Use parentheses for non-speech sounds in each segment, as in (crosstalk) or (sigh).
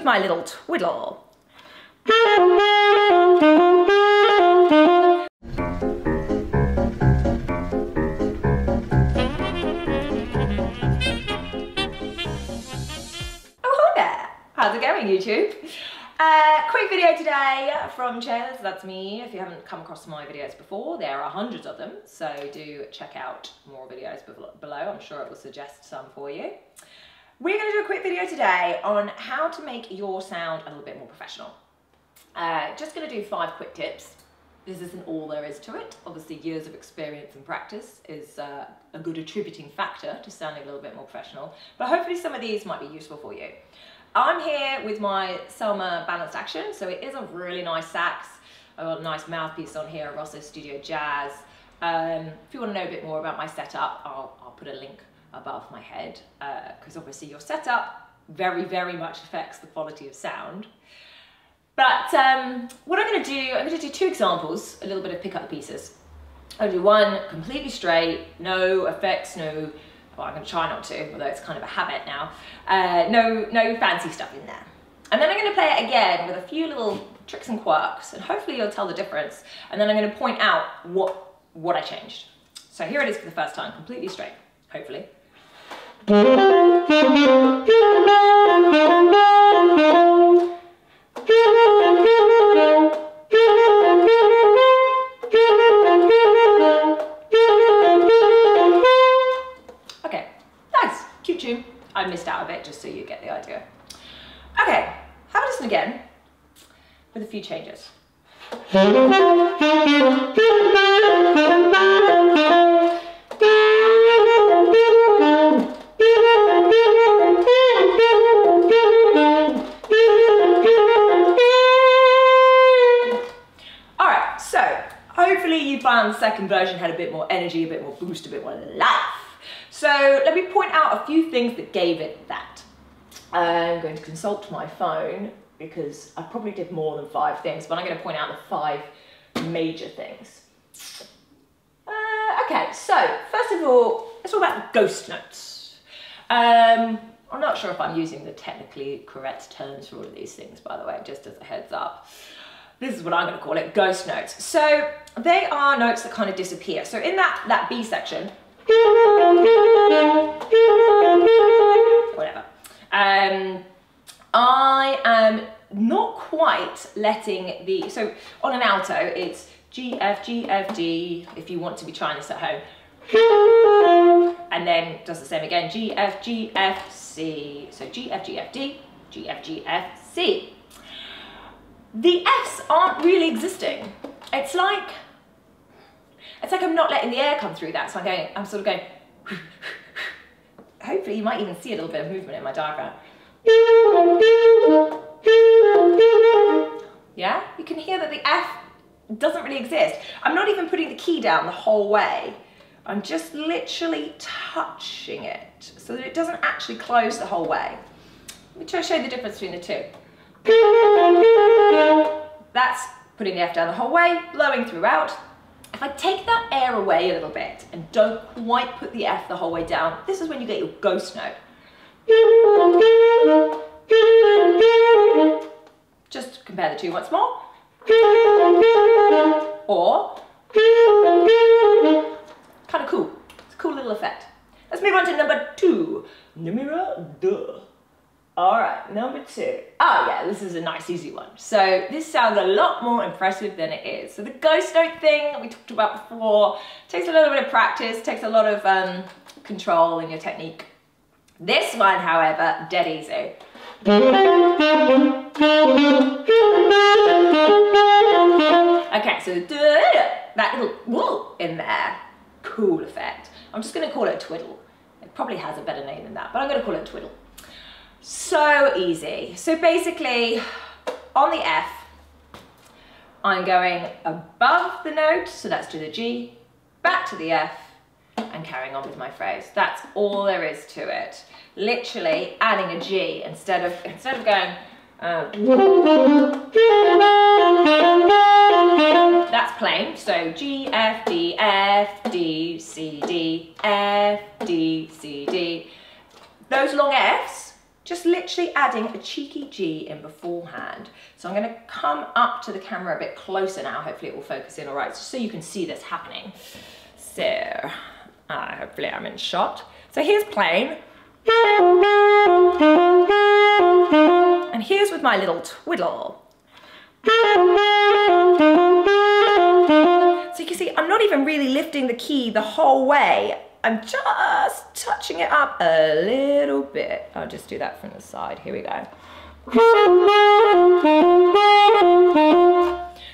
with my little twiddle. Oh, hi there. How's it going, YouTube? Uh, quick video today from Chez, that's me. If you haven't come across my videos before, there are hundreds of them, so do check out more videos below. I'm sure it will suggest some for you. We're going to do a quick video today on how to make your sound a little bit more professional. Uh, just going to do five quick tips. This isn't all there is to it. Obviously, years of experience and practice is uh, a good attributing factor to sounding a little bit more professional, but hopefully some of these might be useful for you. I'm here with my Selmer Balanced Action, so it is a really nice sax. I've got a nice mouthpiece on here, Rousseau Studio Jazz. Um, if you want to know a bit more about my setup, I'll, I'll put a link above my head, because uh, obviously your setup very, very much affects the quality of sound. But um, what I'm going to do, I'm going to do two examples, a little bit of pick up the pieces. I'll do one completely straight, no effects, no well, I'm going to try not to, although it's kind of a habit now. Uh, no, no fancy stuff in there. And then I'm going to play it again with a few little tricks and quirks, and hopefully you'll tell the difference. And then I'm going to point out what, what I changed. So here it is for the first time, completely straight, hopefully. I missed out a bit just so you get the idea. Okay, have a listen again with a few changes. Hopefully you found the second version had a bit more energy, a bit more boost, a bit more life. So let me point out a few things that gave it that. I'm going to consult my phone because I probably did more than five things, but I'm going to point out the five major things. Uh, okay, so first of all, let's talk about ghost notes. Um, I'm not sure if I'm using the technically correct terms for all of these things, by the way, just as a heads up. This is what I'm to call it, ghost notes. So they are notes that kind of disappear. So in that, that B section, whatever. Um, I am not quite letting the, so on an alto, it's G, F, G, F, D, if you want to be trying this at home. And then does the same again, G, F, G, F, C. So G, F, G, F, D, G, F, G, F, C. The Fs aren't really existing. It's like it's like I'm not letting the air come through that. So I'm going, I'm sort of going, (laughs) hopefully you might even see a little bit of movement in my diaphragm. Yeah, you can hear that the F doesn't really exist. I'm not even putting the key down the whole way. I'm just literally touching it so that it doesn't actually close the whole way. Let me try to show you the difference between the two. That's putting the F down the whole way, blowing throughout. If I take that air away a little bit and don't quite put the F the whole way down, this is when you get your ghost note. Just compare the two once more. Or, kind of cool. It's a cool little effect. Let's move on to number two. Numero deux. All right, number two. Oh yeah, this is a nice easy one. So this sounds a lot more impressive than it is. So the ghost note thing we talked about before takes a little bit of practice, takes a lot of um, control in your technique. This one, however, dead easy. Okay, so that little whoa in there, cool effect. I'm just gonna call it twiddle. It probably has a better name than that, but I'm gonna call it twiddle. So easy. So basically, on the F, I'm going above the note, so that's to the G, back to the F, and carrying on with my phrase. That's all there is to it. Literally adding a G instead of instead of going. Uh, that's plain. So G F D F D C D F D C D. Those long Fs just literally adding a cheeky G in beforehand. So I'm gonna come up to the camera a bit closer now. Hopefully it will focus in all right, so you can see this happening. So, uh, hopefully I'm in shot. So here's playing. And here's with my little twiddle. So you can see I'm not even really lifting the key the whole way. I'm just touching it up a little bit. I'll just do that from the side. Here we go.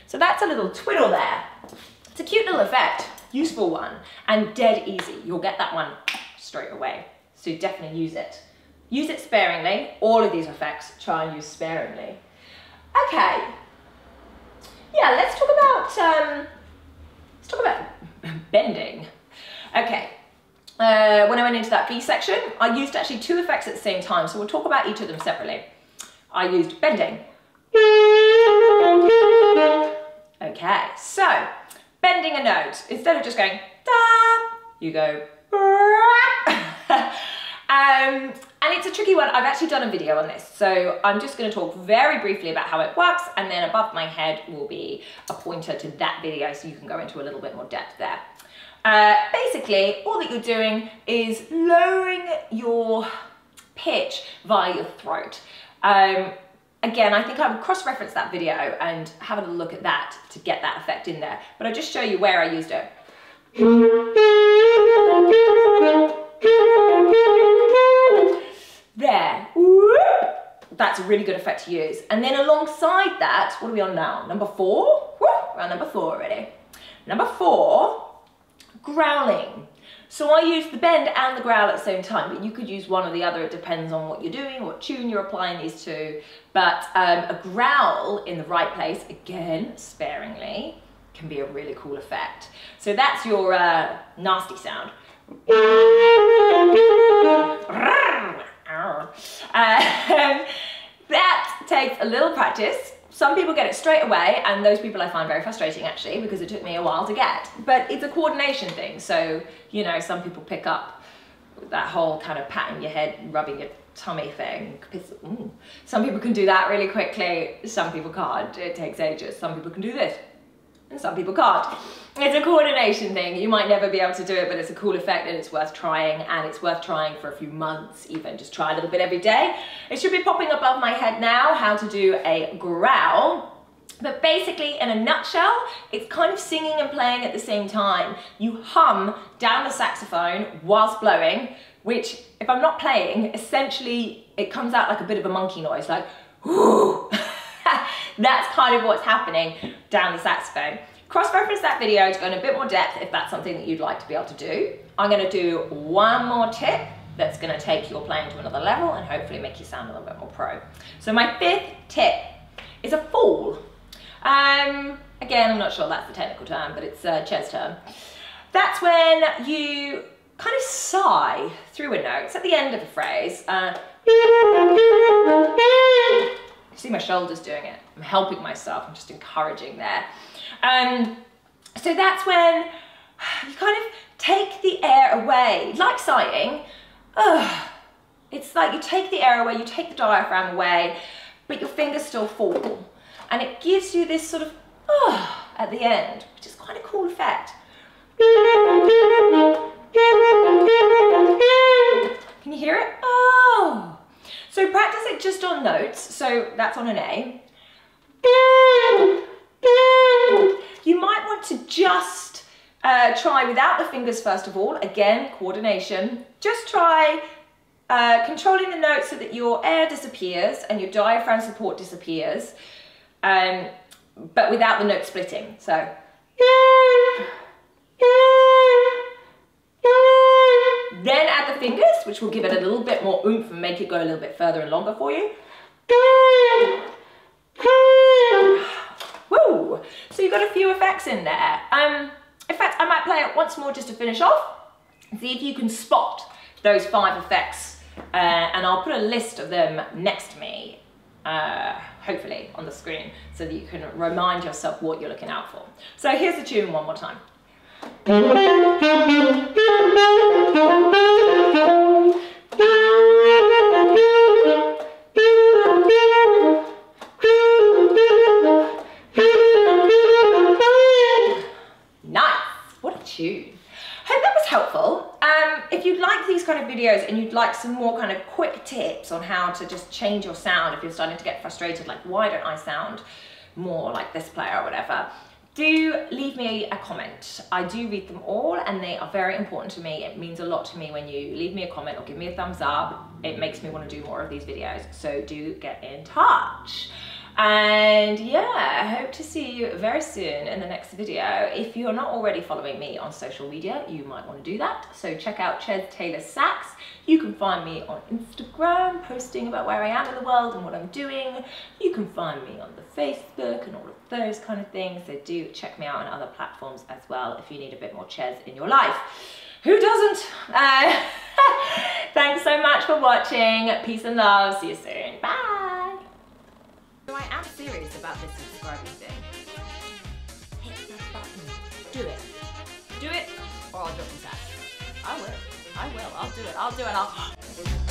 So that's a little twiddle there. It's a cute little effect, useful one, and dead easy. You'll get that one straight away. So definitely use it. Use it sparingly. All of these effects, try and use sparingly. Okay. Yeah, let's talk about, um, let's talk about bending. Okay, uh, when I went into that B section, I used actually two effects at the same time, so we'll talk about each of them separately. I used bending. Okay, so bending a note. Instead of just going da, you go (laughs) um, and it's a tricky one. I've actually done a video on this, so I'm just going to talk very briefly about how it works, and then above my head will be a pointer to that video so you can go into a little bit more depth there. Uh, basically, all that you're doing is lowering your pitch via your throat. Um, again, I think I would cross-reference that video and have a look at that to get that effect in there. But I'll just show you where I used it. (laughs) That's a really good effect to use. And then alongside that, what are we on now? Number four? We're on number four already. Number four growling. So I use the bend and the growl at the same time, but you could use one or the other. It depends on what you're doing, what tune you're applying these to. But um, a growl in the right place, again, sparingly, can be a really cool effect. So that's your uh, nasty sound. (laughs) Uh, (laughs) that takes a little practice some people get it straight away, and those people I find very frustrating actually, because it took me a while to get. But it's a coordination thing, so, you know, some people pick up that whole kind of patting your head, rubbing your tummy thing. Some people can do that really quickly, some people can't. It takes ages. Some people can do this and some people can't. It's a coordination thing. You might never be able to do it, but it's a cool effect and it's worth trying and it's worth trying for a few months even. Just try a little bit every day. It should be popping above my head now how to do a growl. But basically, in a nutshell, it's kind of singing and playing at the same time. You hum down the saxophone whilst blowing, which, if I'm not playing, essentially it comes out like a bit of a monkey noise, like. (laughs) that's kind of what's happening down the saxophone. Cross-reference that video to go in a bit more depth if that's something that you'd like to be able to do. I'm gonna do one more tip that's gonna take your playing to another level and hopefully make you sound a little bit more pro. So my fifth tip is a fall. Um, again, I'm not sure that's the technical term, but it's a Chez term. That's when you kind of sigh through a note. It's at the end of a phrase. Uh, see my shoulders doing it. I'm helping myself, I'm just encouraging there. Um, so that's when you kind of take the air away, like sighing. It's like you take the air away, you take the diaphragm away, but your fingers still fall. And it gives you this sort of at the end, which is quite a cool effect. That's on an A. You might want to just uh, try without the fingers first of all. Again, coordination. Just try uh, controlling the notes so that your air disappears and your diaphragm support disappears, um, but without the note splitting. So. Then add the fingers, which will give it a little bit more oomph and make it go a little bit further and longer for you. Woo! So you've got a few effects in there. Um, in fact, I might play it once more just to finish off. See if you can spot those five effects. Uh, and I'll put a list of them next to me, uh, hopefully on the screen, so that you can remind yourself what you're looking out for. So here's the tune one more time. Some more kind of quick tips on how to just change your sound if you're starting to get frustrated, like why don't I sound more like this player or whatever, do leave me a comment. I do read them all and they are very important to me. It means a lot to me when you leave me a comment or give me a thumbs up. It makes me want to do more of these videos. So do get in touch. And yeah, I hope to see you very soon in the next video. If you're not already following me on social media, you might want to do that. So check out Chez Taylor Sax. You can find me on Instagram, posting about where I am in the world and what I'm doing. You can find me on the Facebook and all of those kind of things. So do check me out on other platforms as well if you need a bit more Chez in your life. Who doesn't? Uh, (laughs) thanks so much for watching. Peace and love. See you soon. Bye. I am serious about this subscribing thing. Hit the button. Do it. Do it, or I'll drop the sack. I will. I will. I'll do it. I'll do it. I'll.